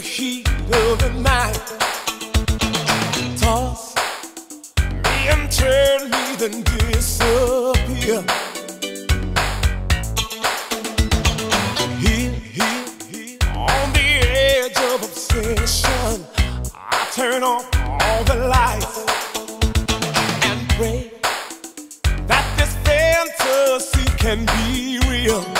heat of the night. Toss me and turn me, then disappear. Here, here, here, on the edge of obsession, I turn off all the lights and pray that this fantasy can be real.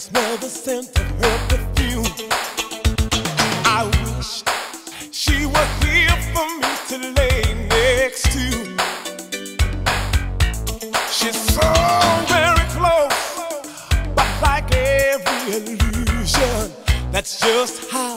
smell the scent of her perfume. I wish she were here for me to lay next to. She's so very close, but like every illusion, that's just how.